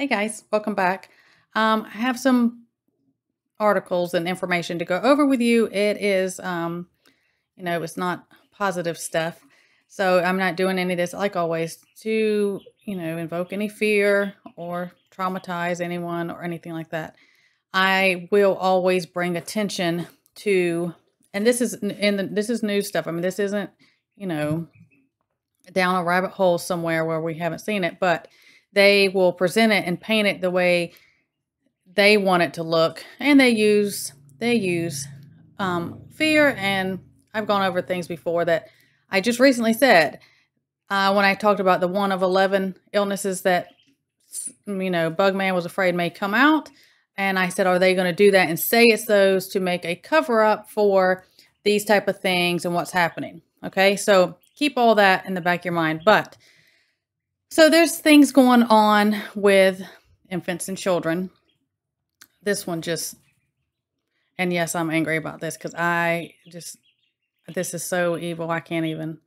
Hey guys, welcome back. Um, I have some articles and information to go over with you. It is, um, you know, it's not positive stuff. So I'm not doing any of this, like always, to, you know, invoke any fear or traumatize anyone or anything like that. I will always bring attention to, and this is in the, this is new stuff. I mean, this isn't, you know, down a rabbit hole somewhere where we haven't seen it, but they will present it and paint it the way they want it to look. And they use they use um, fear and i've gone over things before that i just recently said uh, when i talked about the one of 11 illnesses that you know bugman was afraid may come out. And i said are they going to do that? And say it's those to make a cover up for these type of things and what's happening. Okay? So keep all that in the back of your mind. But so there's things going on with infants and children. This one just, and yes, I'm angry about this because I just, this is so evil. I can't even.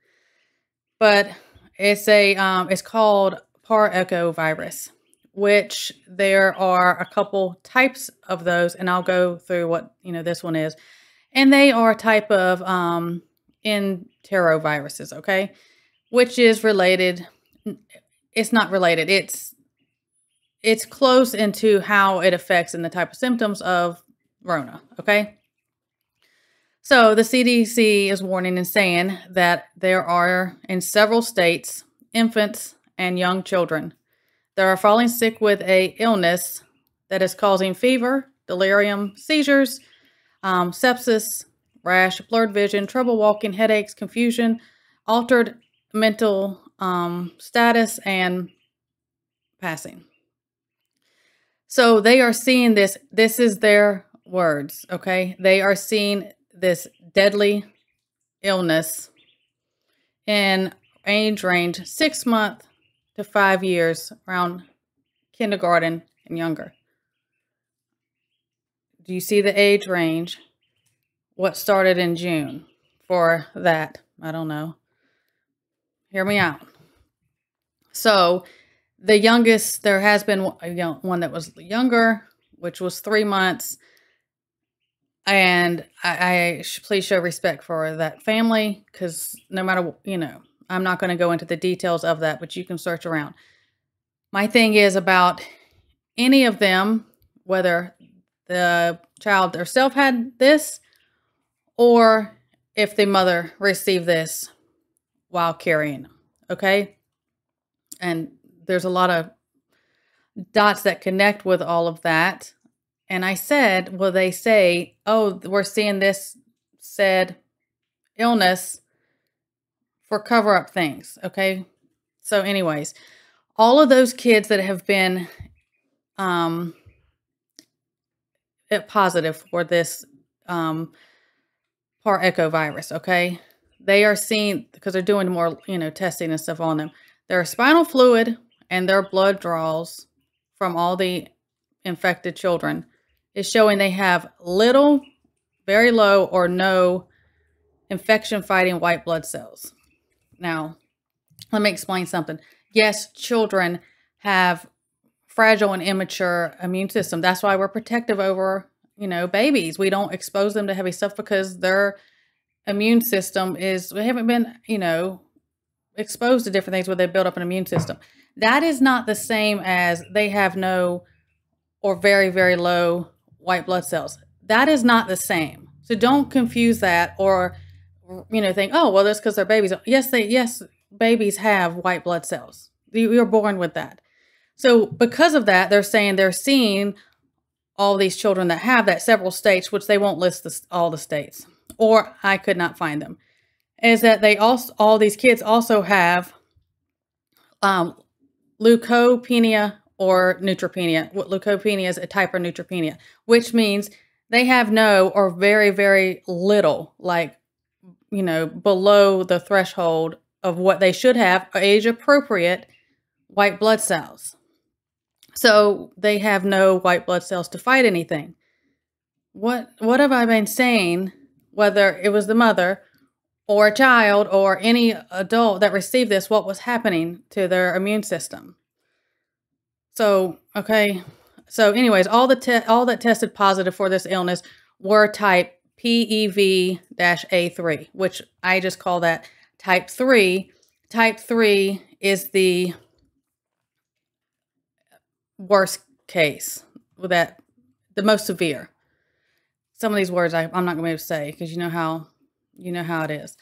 But it's a, um, it's called parvovirus, which there are a couple types of those, and I'll go through what you know this one is, and they are a type of um, enteroviruses, okay, which is related it's not related. It's it's close into how it affects and the type of symptoms of Rona. Okay. So the CDC is warning and saying that there are in several states infants and young children that are falling sick with a illness that is causing fever, delirium, seizures, um, sepsis, rash, blurred vision, trouble walking, headaches, confusion, altered mental um, status and passing. So they are seeing this. This is their words, okay? They are seeing this deadly illness in age range six months to five years, around kindergarten and younger. Do you see the age range? What started in June for that? I don't know. Hear me out. So the youngest, there has been a young, one that was younger, which was three months. And I, I please show respect for that family because no matter, you know, I'm not going to go into the details of that, but you can search around. My thing is about any of them, whether the child herself had this or if the mother received this while carrying. Okay and there's a lot of dots that connect with all of that. And I said, well, they say, oh, we're seeing this said illness for cover up things. Okay. So, anyways, all of those kids that have been um, positive for this um, parvovirus, okay, they are seeing because they're doing more, you know, testing and stuff on them. Their spinal fluid and their blood draws from all the infected children is showing they have little, very low, or no infection fighting white blood cells. Now, let me explain something. Yes, children have fragile and immature immune system. That's why we're protective over, you know, babies. We don't expose them to heavy stuff because their immune system is we haven't been, you know, exposed to different things where they build up an immune system. That is not the same as they have no or very, very low white blood cells. That is not the same. So don't confuse that or, you know, think, oh, well, that's because they're babies. Yes, they, yes, babies have white blood cells. You're born with that. So because of that, they're saying they're seeing all these children that have that several states, which they won't list the, all the states, or I could not find them is that they also all these kids also have um, leukopenia or neutropenia. What leukopenia is a type of neutropenia, which means they have no or very very little, like you know, below the threshold of what they should have, age appropriate white blood cells. So they have no white blood cells to fight anything. What what have I been saying? Whether it was the mother or a child or any adult that received this what was happening to their immune system. So Okay. So, anyways, all the te- all that tested positive for this illness were type PEV-A3, which I just call that type 3. Type 3 is the worst case, with that the most severe. Some of these words I, I'm not going to be able to say because you know how you know how it is.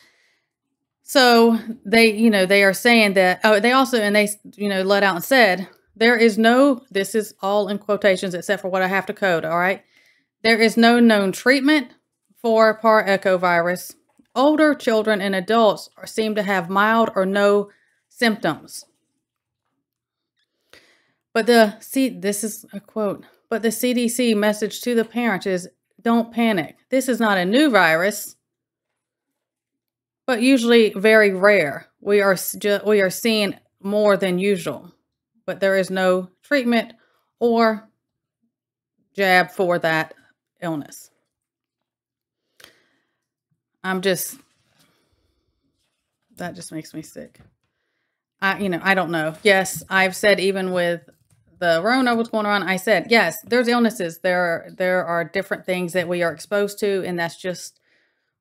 So they, you know, they are saying that. Oh, they also and they, you know, let out and said there is no. This is all in quotations except for what I have to code. All right, there is no known treatment for parvovirus. Older children and adults are, seem to have mild or no symptoms. But the see, this is a quote. But the CDC message to the parents is don't panic. This is not a new virus, but usually very rare. We are we are seeing more than usual, but there is no treatment or jab for that illness. I'm just that just makes me sick. I you know, I don't know. Yes, I've said even with the Rona, what's going on, I said, yes, there's illnesses. There, there are different things that we are exposed to, and that's just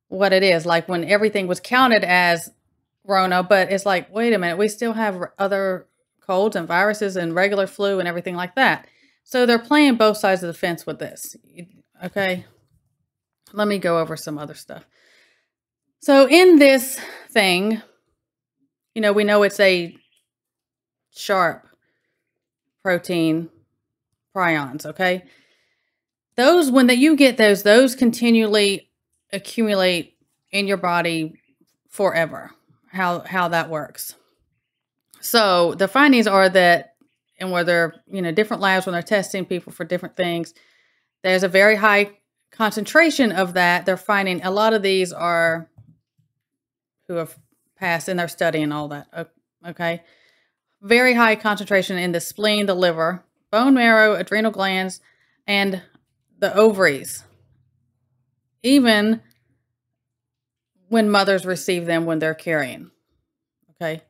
what it is. Like when everything was counted as Rona, but it's like, wait a minute, we still have other colds and viruses and regular flu and everything like that. So they're playing both sides of the fence with this. Okay. Let me go over some other stuff. So in this thing, you know, we know it's a sharp protein prions, okay? Those, when that you get those, those continually accumulate in your body forever. How how that works. So the findings are that, and where they're you know different labs when they're testing people for different things, there's a very high concentration of that. They're finding a lot of these are who have passed in their study and all that. Okay, very high concentration in the spleen, the liver, bone marrow, adrenal glands, and the ovaries. Even when mothers receive them when they're carrying. Okay.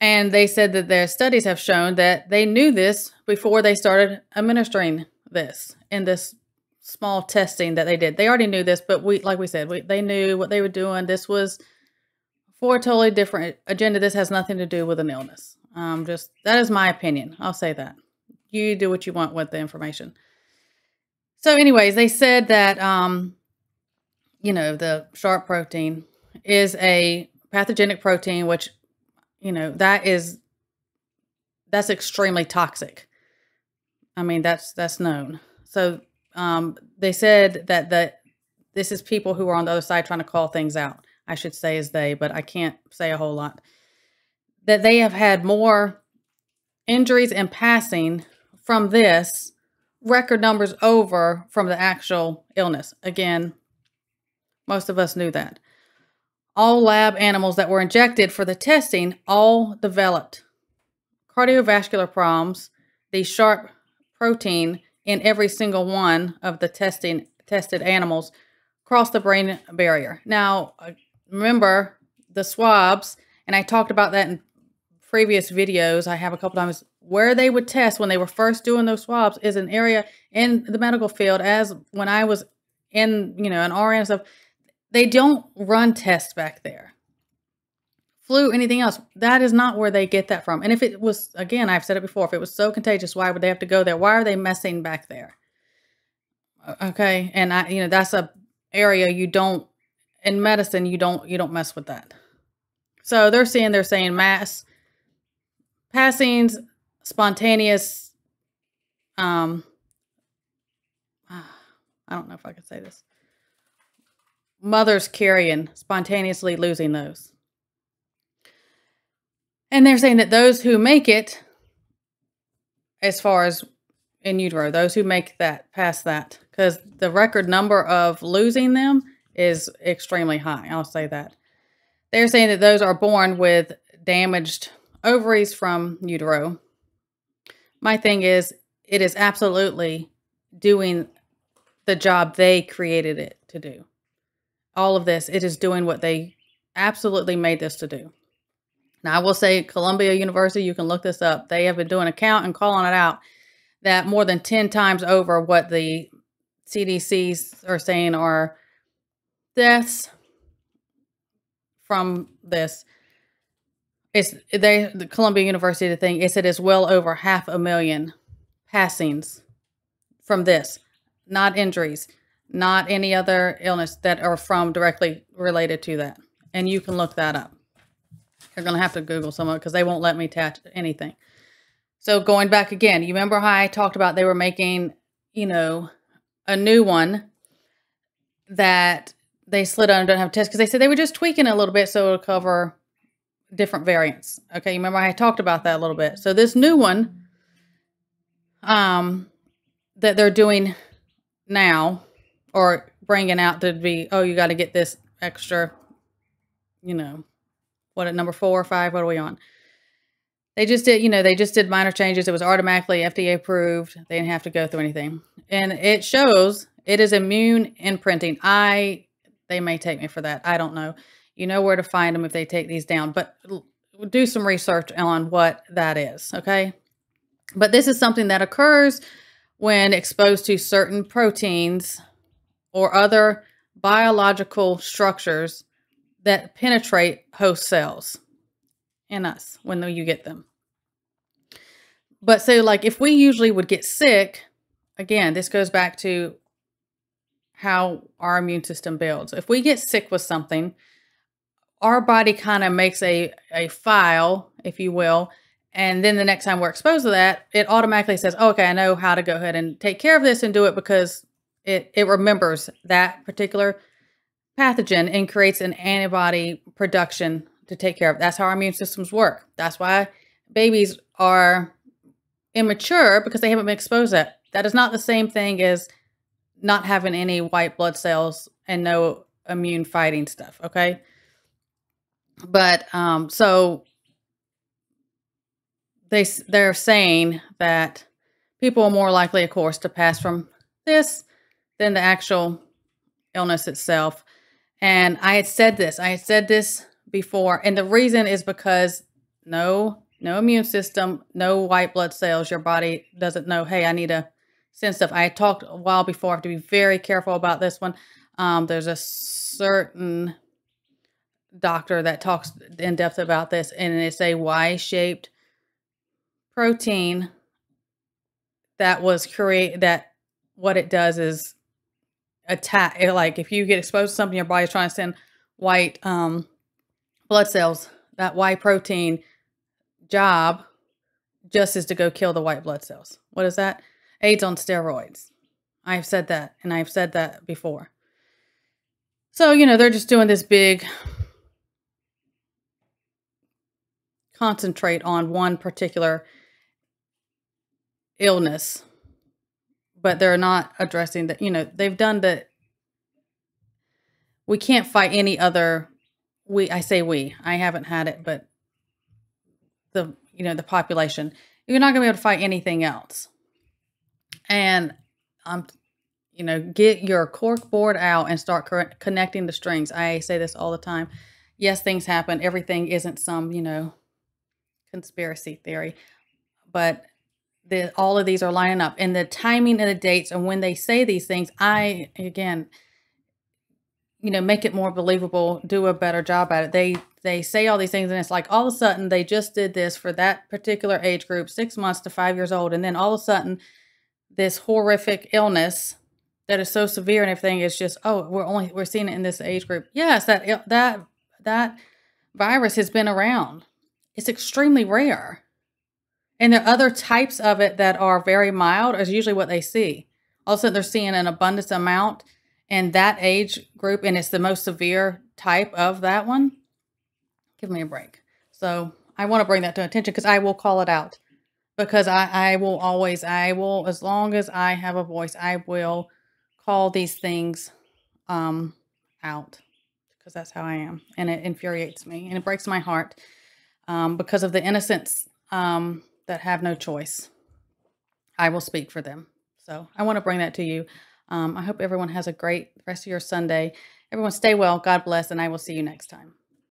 And they said that their studies have shown that they knew this before they started administering this in this small testing that they did. They already knew this, but we, like we said, we, they knew what they were doing. This was for a totally different agenda. This has nothing to do with an illness. Um, just that is my opinion. I'll say that. You do what you want with the information. So, anyways, they said that um, you know the sharp protein is a pathogenic protein, which you know that is that's extremely toxic. I mean, that's that's known. So um, they said that that this is people who are on the other side trying to call things out. I should say as they, but I can't say a whole lot that they have had more injuries and passing from this record numbers over from the actual illness. Again, most of us knew that. All lab animals that were injected for the testing all developed cardiovascular problems, the sharp protein in every single one of the testing tested animals crossed the brain barrier. Now, uh, remember the swabs, and I talked about that in previous videos I have a couple times where they would test when they were first doing those swabs is an area in the medical field as when I was in, you know, an RN and stuff, they don't run tests back there. Flu, anything else, that is not where they get that from. And if it was, again, I've said it before, if it was so contagious, why would they have to go there? Why are they messing back there? Okay. And I, you know, that's a area you don't, in medicine, you don't, you don't mess with that. So they're saying, they're saying mass passings, spontaneous, um, I don't know if I could say this. Mothers carrying, spontaneously losing those. And they're saying that those who make it, as far as in utero, those who make that past that, because the record number of losing them is extremely high. I'll say that. They're saying that those are born with damaged ovaries from utero. My thing is, it is absolutely doing the job they created it to do. All of this, it is doing what they absolutely made this to do. Now, I will say Columbia University, you can look this up. They have been doing a count and calling it out that more than 10 times over what the CDCs are saying are deaths from this. It's they the Columbia University the thing. It said it's well over half a million passings from this, not injuries, not any other illness that are from directly related to that. And you can look that up. You're going to have to Google some of it because they won't let me attach anything. So going back again, you remember how I talked about they were making, you know, a new one that they slid under don't have test because they said they were just tweaking a little bit so it'll cover different variants. Okay, you remember I talked about that a little bit. So this new one um that they're doing now or bringing out to be oh you got to get this extra you know what at number 4 or 5 what are we on? They just did, you know, they just did minor changes. It was automatically FDA approved. They didn't have to go through anything. And it shows it is immune imprinting. I they may take me for that. I don't know. You know where to find them if they take these down, but do some research on what that is, okay? But this is something that occurs when exposed to certain proteins or other biological structures that penetrate host cells in us when you get them. But so, like, if we usually would get sick, again, this goes back to how our immune system builds. If we get sick with something, our body kind of makes a, a file, if you will, and then the next time we're exposed to that, it automatically says, oh, okay, I know how to go ahead and take care of this and do it because it, it remembers that particular pathogen and creates an antibody production to take care of. That's how our immune systems work. That's why babies are immature because they haven't been exposed to that. That is not the same thing as not having any white blood cells and no immune fighting stuff, okay? But um so they they're saying that people are more likely of course to pass from this than the actual illness itself. And I had said this. I had said this before and the reason is because no no immune system, no white blood cells. Your body doesn't know, hey, I need to send stuff. I talked a while before. I have to be very careful about this one. Um, there's a certain doctor that talks in depth about this, and it's a Y-shaped protein that was create that what it does is attack like if you get exposed to something your body's trying to send white um, blood cells that white protein job just is to go kill the white blood cells what is that AIDS on steroids. I've said that, and I've said that before. So, you know, they're just doing this big concentrate on one particular illness, but they're not addressing that. You know, they've done that. We can't fight any other. We, I say we, I haven't had it, but the, you know, the population, you're not going to be able to fight anything else and I'm, you know, get your cork board out and start connecting the strings. I say this all the time. Yes, things happen. Everything isn't some, you know, conspiracy theory, but the, all of these are lining up and the timing and the dates and when they say these things, I, again, you know, make it more believable, do a better job at it. They, they say all these things and it's like all of a sudden they just did this for that particular age group, six months to five years old. And then all of a sudden this horrific illness that is so severe and everything is just oh we're only we're seeing it in this age group yes that that that virus has been around it's extremely rare and there are other types of it that are very mild is usually what they see. All of a sudden they're seeing an abundance amount in that age group and it's the most severe type of that one. Give me a break. So i want to bring that to attention because i will call it out. Because I, I will always, I will, as long as I have a voice, I will call these things um, out because that's how I am. And it infuriates me and it breaks my heart um, because of the innocence um, that have no choice. I will speak for them. So I want to bring that to you. Um, I hope everyone has a great rest of your Sunday. Everyone stay well. God bless. And I will see you next time.